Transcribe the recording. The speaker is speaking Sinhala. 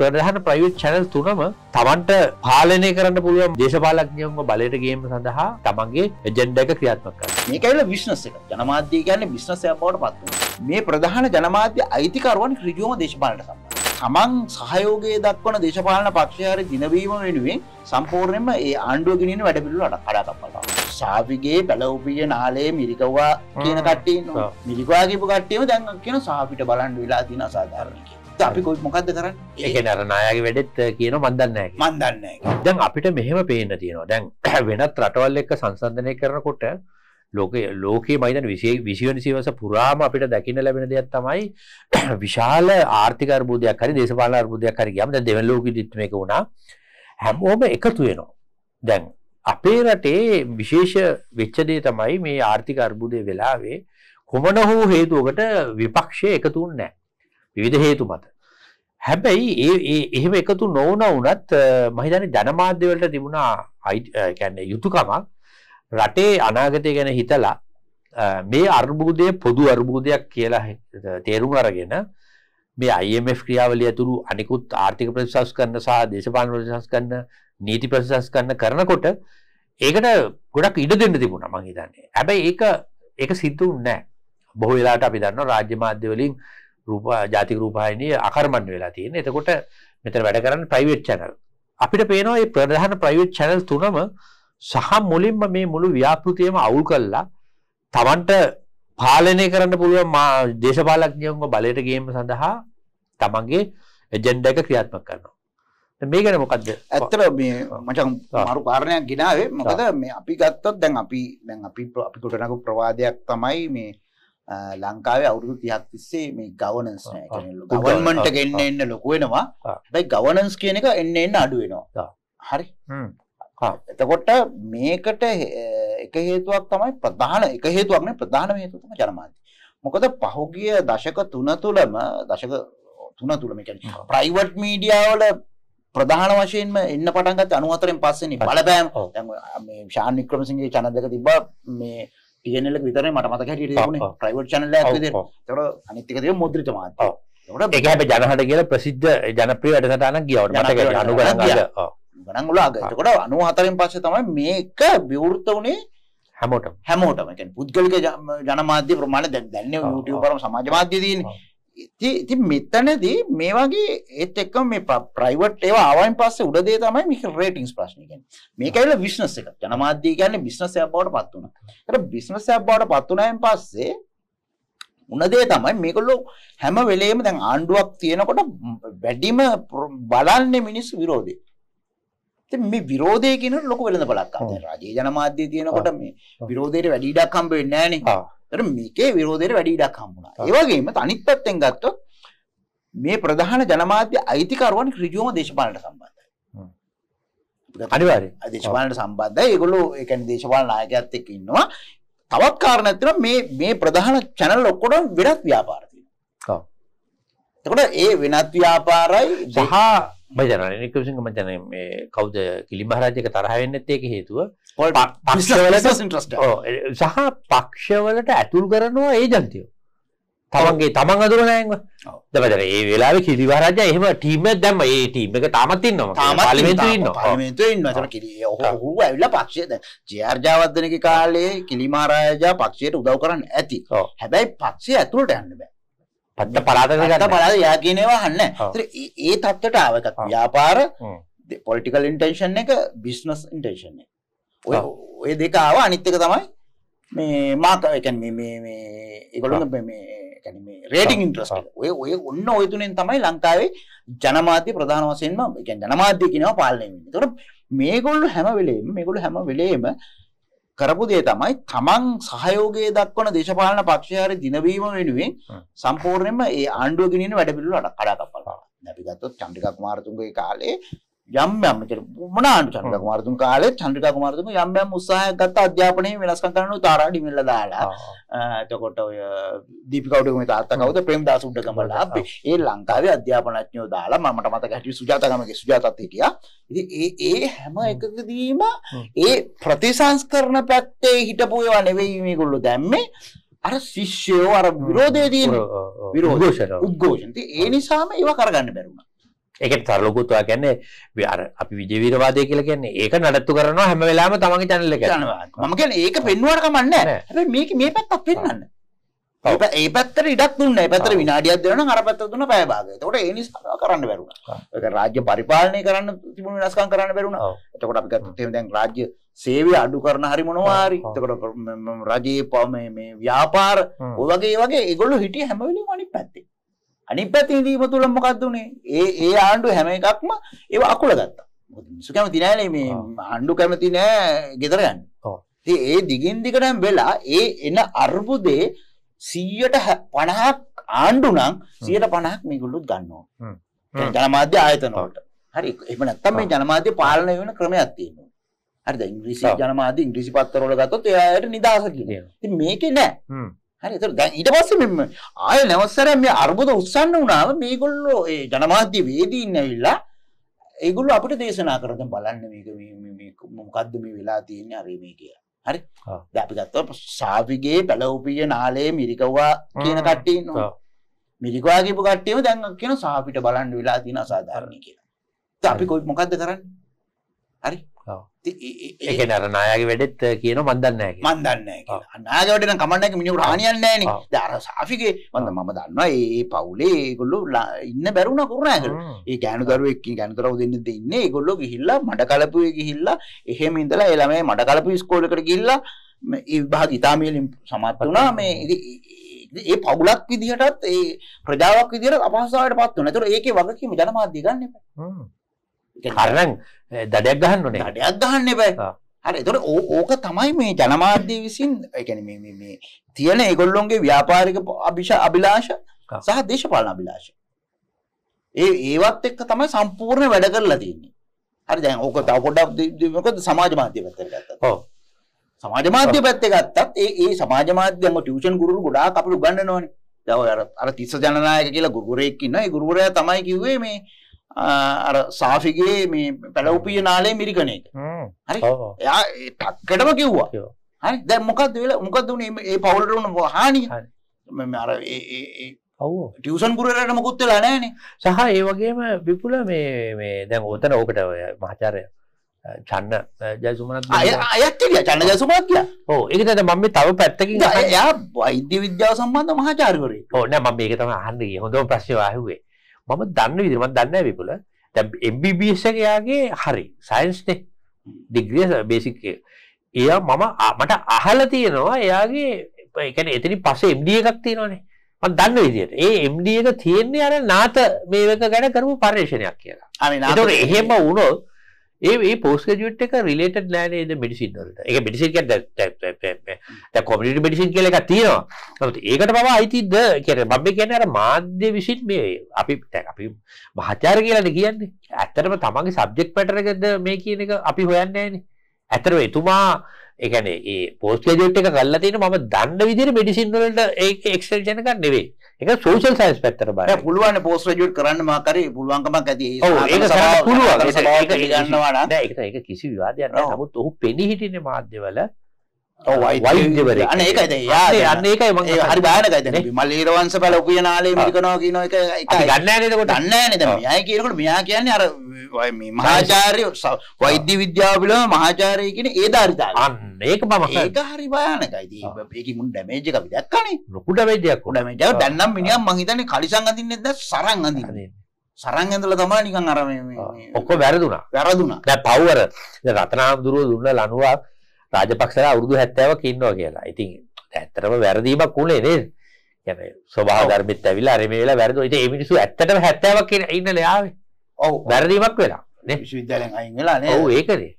ප්‍රධාන ප්‍රයිවට් චැනල් තුනම තමන්ට පාලනය කරන්න පුළුවන් දේශපාලක්ඥයම බලයටගේම සඳහා තමන්ගේ එජෙන්ඩ එක ක්‍රියාත්මක කර මේකයිල විශ්නස එක. ජනමාධ්‍ය කියන්න විශ්නසය බවට පත්ව මේ ප්‍රධාන ජනමාධ්‍ය අයිතිකරුවන් රිජුවම දේශපාලට සම්බ තමන් සහයෝගය දක්වන දේශපාලන පක්ෂයාර දිනවීම වෙනුවෙන් සම්පූර්ණයම ඒ ආණ්ඩුවගෙනන වැඩපිල්ලට කඩාකපලා සාවිගේ පැලවපිය නාලේ මිරිකවා කියන කට්ටේ මිරිකවාගේපු කට්ටේම දැන් කියන සාපිට බලන්ඩ වෙලා තින සාධාරණක අපි කොයි මොකක්ද කරන්න? ඒක නරනායගේ වැඩෙත් කියන මන්දන්නෑ මන්දන්න දැන් අපිට මෙහෙම පේන්න තියෙනවා. දැන් වෙනත් රටවල් එක්ක සංසන්ධනය කරනකොට ලෝක ලෝකයේ මයිතන විසේ විසිවනි සිවස පුරාම අපිට දැකින ලැබෙන දෙයක් තමයි විශාල ආර්ථික අර්බුදයක් හරි දේශපාලන අර්බුදයක් හරි ගියාම දැන් දෙවන ලෝක යුද්ධ මේක වුණා. හැමෝම එකතු වෙනවා. දැන් අපේ රටේ විශේෂ වෙච්ච දේ තමයි මේ ආර්ථික අර්බුදය වෙලාවේ කොමන හෝ හේතුවකට විපක්ෂය එකතු වුණේ නැහැ විවිධ හේතු මත හැබැයි ඒ එහෙම එකතු නොවන වුනත් මහිතන ජනමාධ්‍යවලට තිබුණා අයිකැන්නේ යුතුකමක් රටේ අනාගතය ගැන හිතලා මේ අර්බූදය පොදු අර්බූදයක් කියලා තේරුම් අරගෙන මේ IMF ක්‍රියාවලිය ඇතුරු අනිකුත් ආර්ථික ප්‍රතිශස් කරන්න සහ දේශපාලන ප්‍රතිශස් කරන්න නීති ප්‍රතිශස් කරන්න කරනකොට ඒකට ගොඩක් ඉඩ දෙන්න තිබුණා මං හිතන්නේ. හැබැයි ඒක ඒක සිද්ධ වුණේ නැහැ. බොහෝ වෙලාවට අපි දන්නවා රාජ්‍ය මාධ්‍ය වලින් රූප ජාතික රූපවාහිනිය අකර්මණ්‍ය වෙලා තියෙන. එතකොට මෙතන වැඩ කරන්නේ ප්‍රයිවට් channel. අපිට පේනවා මේ ප්‍රධාන ප්‍රයිවට් channel තුනම සහ මුලින්ම මේ මුළු ව්‍යාපෘතියම අවුල් කළා තමන්ට පාලනය කරන්න පුළුවන් දේශපාලඥයන්ව බලයට ගේම සඳහා තමන්ගේ එජෙන්ඩ එක ක්‍රියාත්මක කරනවා. මේ ගැන මොකක්ද ඇත්තර මේ මචන් මරු කාරණයක් ගෙනාවේ මොකද මේ අපි ගත්තොත් දැන් අපි දැන් අපි අපි කොටනකු ප්‍රවාදයක් තමයි මේ ලංකාවේ අවුරුදු තිහක් තිස්සේ මේ ගවනන්ස් ගවන්මන්ට ගෙන්න්න එන්න ලොකුවෙනවා බයි ගවනන්ස් කියන එක එන්න එන්න අඩුවෙනවා හරි. එතකොට මේකට එක හේතුවක් තමයි ප්‍රධාන එක හේතුවක්න ප්‍රධාන හේතුතම ජනමාති මොකද පහුගිය දශක තුන තුළම දශක තුන තුළම ප්‍රයිවට් මීඩියාවල ප්‍රධාන වශයෙන්ම එන්න පටන්ගත් අනුවතරෙන් පස්සෙන බලපෑම්. ශාන් වික්‍රමසිගේ චනදක තිබ මේ ටියනල විතර මට මතක හිට ප්‍රයිවට් චනල තර අනිතිකද මුද්‍රිත මාත හැබ ජනහට කියල ප්‍රසිද්ධ ජනප්‍රිය වැඩසටන ගියවට අනු ගනන්. ුලාග කොට අනු හතරෙන් පස්ස තමයි මේක විවෘත වනේ හැමෝට හැමෝටම. පුද්ගලික ජනමාධ්‍ය ප්‍රමාණ දැන්න යුටව පරම ති මෙතනදී මේ වගේ ඒත් එක්ක මේ ප්‍රයිවට් ඒවා ආවයින් පස්සේ උඩදේ තමයි මික රේටිංස් ප්‍රශ්නයකෙන් මේකයිල විශ්නස එක ජනමාධ්‍ය කියන්නේ බිස්නසයක් බවට පත් වුණා. ඒකට බිස්නසයක් බවට පත් වුණායින් පස්සේ උනදේ තමයි මේගොල්ලෝ හැම වෙලේම දැන් ආණ්ඩුවක් තියෙනකොට වැඩිම බලන්නේ මිනිස්සු විරෝධය. ඉතින් මේ විරෝධය කියන ලොකු වෙළඳ බලක් ආවා. රාජ්‍ය ජනමාධ්‍ය තියෙනකොට මේ විරෝධයට වැඩි ඉඩක් හම්බ වෙන්නේ නැහැ නේ. මේකේ විරෝධයට වැඩි ඉඩක් හම්බුණා. ඒ වගේම අනිත් පැත්තෙන් ගත්තොත් මේ ප්‍රධාන ජනමාධ්‍ය අයිතිකරුවන් ඍජුවම දේශපාලනට සම්බන්ධයි. අනිවාර්යයෙන්. දේශපාලනට සම්බන්ධයි. ඒගොල්ලෝ ඒ කියන්නේ දේශපාලන நாயකයත් එක්ක ඉන්නවා. තවත් කාරණයක් තියෙනවා මේ මේ ප්‍රධාන channel ඔක්කොම වෙනත් ව්‍යාපාර තියෙනවා. ඔව්. එතකොට ඒ වෙනත් ව්‍යාපාරයි සහ බජන නිකසිංහ මචන මේ කෞද කිලි මහරජක තරහවෙන්නත් ඒක හේතුව. සහ පක්ෂවලට ඇතුල් කරනවා ඒ ජන්තියෝ තමන්ගේ තමන් අදුරනෑන්ව දබදර ඒ වෙලා කිරිවරජ එහම ටීම දැම ඒ ටීම එක තාමත්තින්නවා තාමලිමෙන්න්න පාලිමෙන්තුවෙන් කිරි හූ ඇවිල්ල පක්ෂයද ජයාර්ජාවර්ධනක කාලේ කිලිමාරාජා පක්ෂයට උදව් කරන්න ඇති. හැබැයි පක්ෂය ඇතුළට යන්න බෑ පත්ත පලාත පලාද යා කියනවා හන්න ඒ තත්වට ආවකත් ව්‍යාපාර පොලිටිකල් ඉන්ටේෂන් එක බිස්නස් ඉන්ටේෂන් ඔය ඔය දෙක ආව අනිත්තක තමයි මේ මාක එකන් මේ රේටිං ඉන්ට්‍රස් ඔය ඔය ඔන්න ඔයතුනෙන් තමයි ලංකාවේ ජනමාධ්‍ය ප්‍රධාන වසයෙන්ම එක ජනමාධ්‍ය කිනව පාලනය තොර මේගොල්ලු හැම වෙලේම මේගොලු හැම වෙලේම කරපු දේ තමයි තමන් සහයෝගය දක්වන දේශපාලන පක්ෂයාර දිනවීම වෙනුවෙන් සම්පූර්ණයෙන්ම ඒ ආණ්ඩුව ගෙනියන වැඩපිළිවෙල අඩ කඩාකප්පල් අපි ගත්තොත් චන්ද්‍රිකා කුමාරතුංගගේ කාලේ යම් යම් මොන ආණ්ඩු චන්ද්‍රිකා කුමාරතුංග කාලේ චන්ද්‍රිකා කුමාරතුංග යම් යම් උත්සාහයක් ගත්ත අධ්‍යාපනයේ වෙනස්කම් කරන්න තාරා ඩිමිල්ල දාලා. එතකොට ඔය දීපිකා උඩගම තාත්තා කවුද? ප්‍රේමදාස උඩගමලා අපි. ඒ ලංකාවේ අධ්‍යාපනඥයෝ දාලා මමට මතක හිටිය සුජාතගමගේ සුජාතත් හිටියා ඉතින් ඒ ඒ හැම එකකදීම ඒ ප්‍රතිසංස්කරණ පැත්තේ හිටපු ඒවා නෙවෙයි මේගොල්ලෝ දැම්මේ. අර ශිෂ්‍යයෝ අර විරෝධය තියෙන විරෝධ උද්ඝෝෂණ ඒ නිසාම ඒවා කරගන්න බැරුණා ඒකට තරලොකුත් ඔයා කියන්නේ අර අපි විජේවීරවාදය කියලා කියන්නේ ඒක නඩත්තු කරනවා හැම වෙලාවෙම තමන්ගේ channel එකට. ජනවාද. මම කියන්නේ ඒක පෙන්වුවාට කමන්නේ නැහැ. මේක මේ පැත්තක් පෙන්වන්න. ඔව්. ඒ පැත්තට ඉඩක් දුන්නා. ඒ පැත්තට. විනාඩියක් දෙනවා නම් අර පැත්තට දුන්න පැය භාගය. එතකොට ඒ නිසා කරන්න බැරුණා. ඒක රාජ්‍ය පරිපාලනය කරන්න තිබුණු වෙනස්කම් කරන්න බැරුණා. එතකොට අපි ගත්තොත් එහෙම දැන් රාජ්‍ය සේවය අඩු කරන හරි මොනවා හරි. එතකොට රජයේ මේ ව්‍යාපාර. ඔය වගේ වගේ ඒගොල්ලෝ හිටියේ හැම වෙලෙම අනිත් පැත්තේ. අනිත් පැත්තේ ඉඳීම තුල මොකක්ද උනේ? ඒ ඒ ආණ්ඩුව හැම එකක්ම ඒව අකුල ගත්තා. මිනිස්සු කැමති නෑනේ මේ ඔව්. ආණ්ඩුව කැමති නෑ ගෙදර යන්න. ඉතින් ඒ දිගින් දිගටම වෙලා ඒ එන අර්බුදේ 150ක් ආණ්ඩු නම් 150ක් මේගොල්ලොත් ගන්නවා. කියන්නේ ජනමාධ්‍ය ආයතන වලට. හරි එහෙම නැත්නම් මේ. ජනමාධ්‍ය පාලනය වෙන ක්‍රමයක් තියෙනවා. හරිද? ඉංග්‍රීසි. ජනමාධ්‍ය ඉංග්‍රීසි පත්තර වල ගත්තොත් ඒ අයට නිදහස කියනවා. ඉතින් මේකේ නෑ. හරි එතකොට දැන් ඊට පස්සේ මෙන්න ආයෙ නැවසරයක් මේ අර්බුද උස්සන්න වුණාම මේගොල්ලෝ ඒ ජනමාධ්‍ය වේදීන් ඇවිල්ලා ඒගොල්ලෝ අපිට දේශනා කරා දැන් බලන්න මේක මේ මේ- මොකද්ද මේ වෙලා තියෙන්නේ අර මේ කියලා. හරි? දැන් අපි ගත්තා සාවිගේ පැලවුපිය නාලේ මිරිකවා කියන. කට්ටිය ඉන්නවා. මිරිකවා කියපු කට්ටියම දැන් කියන සාපිට බලන්න වෙලා තියෙන අසාධාරණ කියලා. ඉතින් අපි කොයි මොකද්ද කරන්නේ? හරි? ඔව්. ඉතින් ඒ- ඒ- ඒ කියන්නේ අර නායාගේ වැඩෙත් මන් දන්නේ. මන් දන්නේ නැහැ කියලා. අනාගතයට නම් කමන්නේ නැහැ මිනිහුට හානියක් නැහැ නේ. ඔව්. දැන් අර සාෆිගේ මම මම දන්නවා ඒ පවුලේ ඒගොල්ලෝ ලා- ඉන්න බැරුණා. හ්ම්. ඒ ගෑනු දරුවෙක් ගෑනු දරුවෝ දෙන්නෙක් ඉන්නේ ඒගොල්ලෝ ගිහිල්ලා මඩ කලපුවේ ගිහිල්ලා එහෙම ඉඳලා ඒ ළමයි මඩ කලපු ඉස්කෝලේකට ගිහිල්ලා මේ ඒ විභාග ඉතාමියලින් සමත් වුණා මේ ඒ- පවුලක් විදිහටත් ඒ ප්‍රජාවක් විදිහට අපහසුතාවයට පත් වුණා. ඒතකොට ඒකේ වගකීම ජනමාධ්‍ය ගන්න එපා. ඒ දඩයක් ගහන්න ඕනේ. දඩයක් ගහන්න. ආ. හරි ඕ- ඕක තමයි මේ ජනමාධ්‍ය විසින් කියන්නේ මේ තියෙන ඒගොල්ලොන්ගේ ව්‍යාපාරික අභිෂ අභිලාෂ ආ. සහ දේශපාලන අභිලාෂ. ඒ ඒවත් එක්ක තමයි සම්පූර්ණ වැඩ කරලා තියෙන්නේ. හරි දැන් ඕක තව පොඩ්ඩක් දි- දි- මොකද සමාජ මාධ්‍ය පැත්තට ගත්තත්. ඔව්. සමාජ මාධ්‍ය පැත්තේ ගත්තත් ඒ ඒ සමාජ මාධ්‍යම ටියුෂන් ගුරුවරු ගොඩාක් අපිට උගන්වනවානේ. දැන් ඔය අර තිස්ස ජනනායක කියලා ගුරුවරයෙක් ඉන්නවා. ඒ ගුරුවරයා තමයි කිව්වේ මේ අර සාෆිගේ මේ පැලවුපිය නාලේ මිරිකන එක. හ්ම්. හරි. එයා ඒ ටක්කටම කිව්වා. හරි දැන් මොකක්ද වෙලා මොකක්ද උනේ මේ- ඒ පවුලට. මේ මේ අර ඒ ඒ ඒ ඔව්. ටියුෂන් ගුරුවරයාට මොකුත් වෙලා නැහනේ. සහ ඒ වගේම විපුල මේ මේ දැන් ඔතන ඕකට ඔය මහාචාර්ය චන්න ජයසුමනත් අය අයත් චන්න ජයසුමත් කිය. ඔව් ඒක තමයි මම මේ තව පැත්තකින් අහන්නේ. එයා වෛද්‍ය විද්‍යාව සම්බන්ධ මහාචාර්යවරයෙක්. ඔව් නෑ මම මේක තමයි අහන්න ගියේ හොඳම ප්‍රශ්නේ ආහුවේ මම දන්න විදිහට මම දන්නේ නැහැ විපුල දැන් MBBS එක යාගේ හරි සයන්ස් නේ. ඩිග්‍රිය බේසික් එක. එයා මම මට අහලා තියෙනවා එයාගේ ඒ කියන්නේ එතනින් පස්සේ MD එකක් තියෙනවානේ. මම දන්න විදිහට. ඒ MD එක තියෙන්නේ අර නාත මේක ගැන කරපු පර්යේෂණයක් කියලා. අනේ ඒතකොට එහෙම වුණොත් ඒ ඒ පෝස්ට් ග්‍රැජුවේට් එක රිලේටඩ් නෑ නේද මෙඩිසින් වලට. ඒක මෙඩිසින් කියන්නේ දැන් දැන් කොමියුනිටි මෙඩිසින් කියලා එකක් තියෙනවා. නමුත් ඒකට මම අයිතිද කියන්නේ මම මේ කියන්නේ අර මාධ්‍ය විසින් මේ අපි දැන් අපි මහාචාර්ය කියලානේ කියන්නේ. ඇත්තටම තමන්ගේ සබ්ජෙක්ට් මැටර් එකද මේ කියන එක අපි හොයන්නේ නෑනේ. ඇත්තටම එතුමා ඒ කියන්නේ ඒ පෝස්ට් ග්‍රැජුවේට් එක කරලා තියෙන මම දන්න විදිහට මෙඩිසින් වලට ඒක එක්ස්ටෙන්ෂන් එකක් නෙවෙයි. ඒක සෝෂල් සයන්ස් පැත්තට බලන්න. පුළුවන් පෝස්ට් ග්‍රැජුවේට් කරන්න මොකක් හරි පුළුවන්කමක් ඇති. ඒ පුළුවන්. ඒක- පිළිගන්නවා නම් ඒක ඒක කිසි විවාදයක් නෑ. ඔව්. නමුත් ඔහු පෙනී හිටින්නේ මාධ්‍යවල ඔව් වෛද්‍ය වෛද්‍යවරයෙක්. අනේ අන්න- දැන්- අන්න ඒකයි ඒ හරි භයානකයි දැන් නේ? අපි මල් ඊරවංශ පැල උපයනාලේ මිරිකනවා කියන එක අපි එකයි. ගන්න නෑ නේද කොට? දන්නේ නැහැ නේද ඔව්. මෙයා කියන්නේ අර මේ මහාචාර්ය වෛද්‍ය විද්‍යාව පිළිබඳ මහාචාර්ය කියන ඒ ධාරිතාවය. අන්න ඒක මම ඒක හරි භයානකයි. ඉතින් ඒකේ මුන් ඩැමේජ් අපි දැක්කනේ. ලොකු ඩැමේජ්යක් උඩ ඩැමේජ් එක දැන් නම් මිනිහා මං හිතන්නේ කලිසම් අඳින්නෙත් නැත් සරන් අඳින්නේ. සරන් ඇඳලා තමයි නිකන් අර මේ මේ මේ ඔක්කොම වැරදුනා. වැරදුනා. දැන් පව්වර දැන් රතනාම්දුරුව දුන්න ලණුවක් රාජපක්ෂලා අවුරුදු 70ක් ඉන්නවා කියලා. ඉතින් ඇත්තටම වැරදීමක් උනේ නේද? කියන්නේ ස්වභාව ධර්මෙත් ඇවිල්ලා අර මේ වෙලාව වැරදුවා. ඉතින් මේ මිනිස්සු ඇත්තටම 70ක් ඉන්න ලෑාවේ. ඔව් වැරදීමක් වෙලා. නේ? විශ්වවිද්‍යාලයෙන් අයින් වෙලා නේද? ඔව් ඒකනේ.